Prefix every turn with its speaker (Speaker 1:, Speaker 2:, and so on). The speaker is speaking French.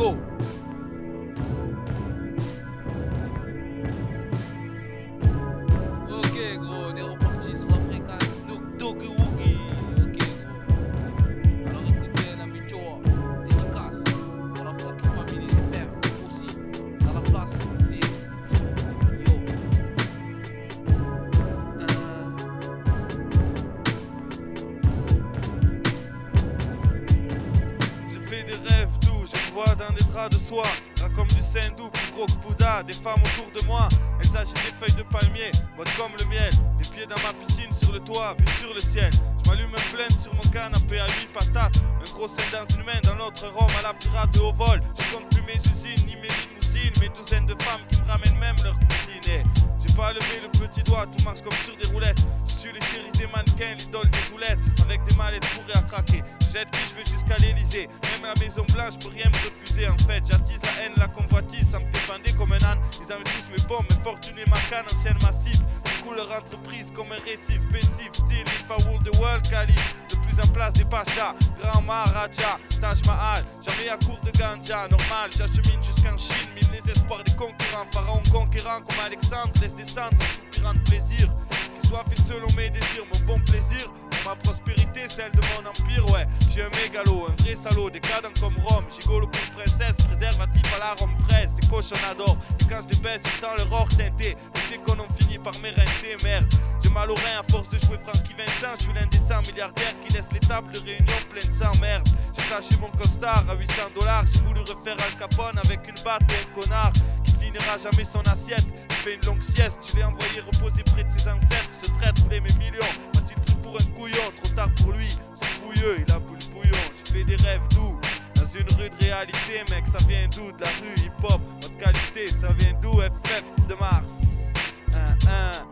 Speaker 1: go. Ok gros, on est reparti sur la fréquence Snoop Doggy Woogie. Ok gros. Alors écoutez la Michoa, dédicace pour la fois qui.
Speaker 2: Bras de soie, là comme du Sindou, plus gros que Bouddha. Des femmes autour de moi, elles agitent des feuilles de palmier, mode comme le miel. Les pieds dans ma piscine sur le toit, vue sur le ciel. Je m'allume un plein sur mon canapé à 8 patates. Un gros sein dans une main, dans l'autre rhum à la pirate de haut vol. Je compte plus mes usines, ni mes limousines, mes douzaines de femmes qui me ramènent même leur cuisine. J'ai pas levé le petit doigt, tout marche comme sur des roulettes. Je suis les chéris des mannequins, l'idole des boulettes. Avec des mallettes bourrées à craquer. Je Jette qui je veux jusqu'à l'Elysée. Même la Maison Blanche peut rien me refuser. En fait, j'attise la haine, la convoitise. Ça me fait bander comme un âne. Ils tous mes bombes, mes fortunés, ma canne, ancienne massive. Du coup, leur entreprise comme un récif. Pensif, style, if I rule the world, calife. De plus en place des pachas. Grand Maharaja, Taj Mahal. Jamais à court de ganja, normal. J'achemine jusqu'en Chine. Mille les espoirs des concurrents. Pharaon conquérant comme Alexandre. Laisse descendre soupirant plaisir. Qui soit fait selon mes désirs, mon bon plaisir. Ma prospérité, celle de mon empire, ouais. J'ai un mégalo, un vrai salaud, décadent comme Rome. Gigolo pour princesse, préservatif à la rhum fraise, c'est cochonnador. Et quand je débaisse, c'est dans leur or teinté. Mais c'est qu'on en finit par m'éreinter, merde. J'ai mal au rein à force de jouer Francky Vincent. Je suis l'un des 100 milliardaires qui laisse les tables de réunion pleines sans merde. J'ai taché mon costard à 800 dollars. J'ai voulu refaire Al Capone avec une batte et un connard qui finira jamais son assiette. Il fait une longue sieste, je l'ai envoyé reposer près de ses ancêtres. Ce traître voulait mes il a bu le bouillon. J'ai fait des rêves doux. Dans une rue de réalité, mec, ça vient d'où? De la rue hip-hop, votre qualité, ça vient d'où? FF de Mars. Un, un.